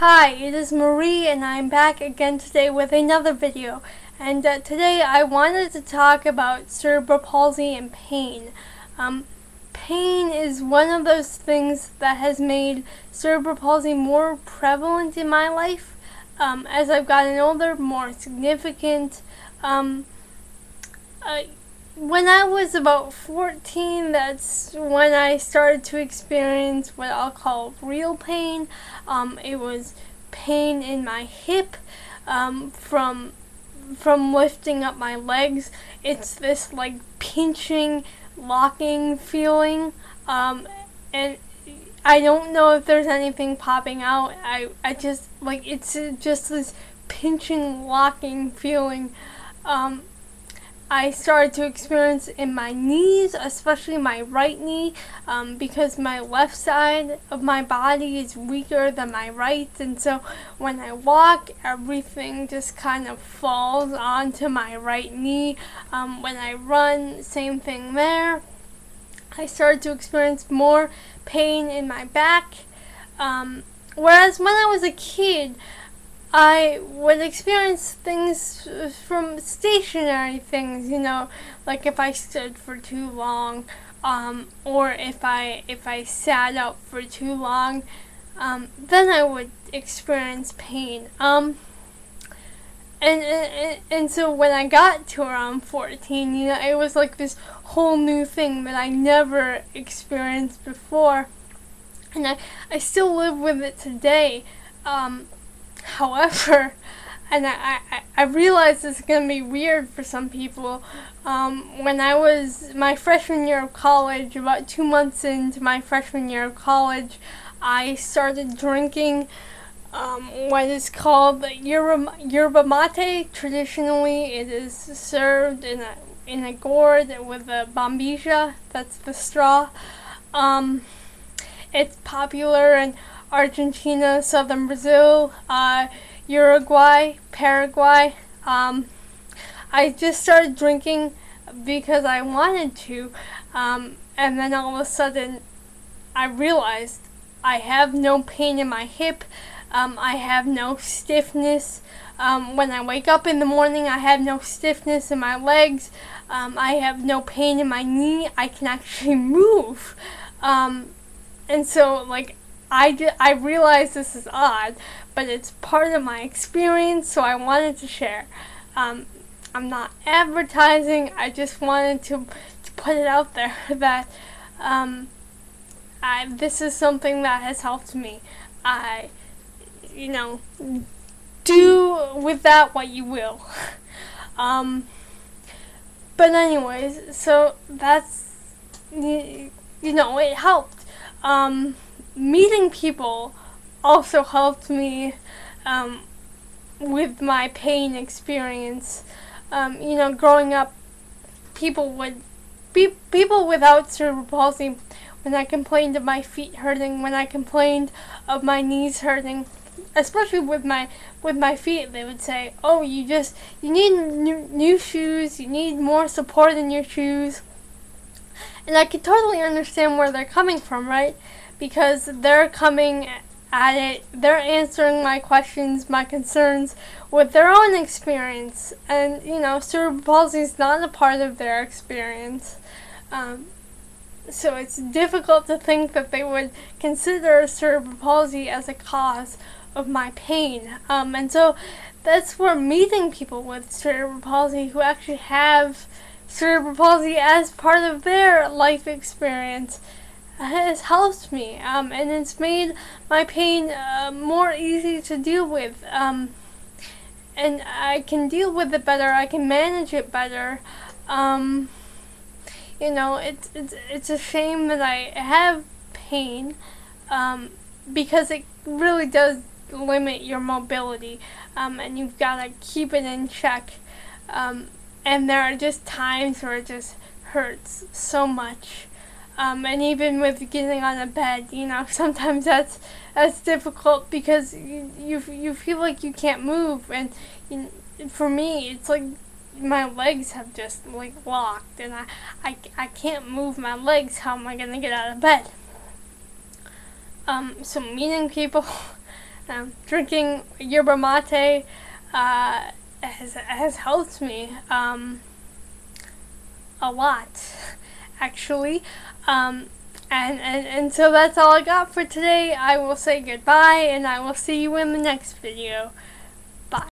Hi, it is Marie and I'm back again today with another video. And uh, today I wanted to talk about cerebral palsy and pain. Um, pain is one of those things that has made cerebral palsy more prevalent in my life. Um, as I've gotten older, more significant. Um, uh, when I was about 14, that's when I started to experience what I'll call real pain. Um, it was pain in my hip um, from from lifting up my legs. It's this like pinching, locking feeling, um, and I don't know if there's anything popping out. I I just like it's just this pinching, locking feeling. Um, I started to experience in my knees, especially my right knee, um, because my left side of my body is weaker than my right, and so when I walk, everything just kind of falls onto my right knee. Um, when I run, same thing there. I started to experience more pain in my back. Um, whereas when I was a kid, I would experience things from stationary things, you know, like if I stood for too long, um, or if I if I sat up for too long, um, then I would experience pain. Um, and, and and so when I got to around 14, you know, it was like this whole new thing that I never experienced before, and I I still live with it today. Um, However, and I, I, I realize this is going to be weird for some people. Um, when I was my freshman year of college, about two months into my freshman year of college, I started drinking um, what is called yerba, yerba mate. Traditionally, it is served in a in a gourd with a bombilla. That's the straw. Um, it's popular and Argentina, southern Brazil, uh, Uruguay, Paraguay. Um, I just started drinking because I wanted to, um, and then all of a sudden I realized I have no pain in my hip, um, I have no stiffness. Um, when I wake up in the morning, I have no stiffness in my legs. Um, I have no pain in my knee. I can actually move. Um, and so, like, I, I realize this is odd, but it's part of my experience, so I wanted to share. Um, I'm not advertising, I just wanted to, to put it out there that um, I, this is something that has helped me. I, you know, do with that what you will. um, but anyways, so that's, you, you know, it helped. Um, meeting people also helped me um, with my pain experience. Um, you know, growing up, people would be people without cerebral palsy. When I complained of my feet hurting, when I complained of my knees hurting, especially with my with my feet, they would say, "Oh, you just you need new, new shoes. You need more support in your shoes." And I could totally understand where they're coming from, right? Because they're coming at it, they're answering my questions, my concerns with their own experience. And, you know, cerebral palsy is not a part of their experience. Um, so it's difficult to think that they would consider cerebral palsy as a cause of my pain. Um, and so that's where meeting people with cerebral palsy who actually have cerebral palsy as part of their life experience has helped me, um, and it's made my pain uh, more easy to deal with. Um, and I can deal with it better. I can manage it better. Um, you know, it's it's it's a shame that I have pain, um, because it really does limit your mobility, um, and you've got to keep it in check. Um, and there are just times where it just hurts so much. Um, and even with getting on a bed, you know, sometimes that's that's difficult because you you, you feel like you can't move, and you, for me, it's like my legs have just like locked, and I, I I can't move my legs. How am I gonna get out of bed? Um, so meeting people um, drinking yerba mate uh, has, has helped me um, a lot, actually. Um, and, and, and so that's all I got for today. I will say goodbye, and I will see you in the next video.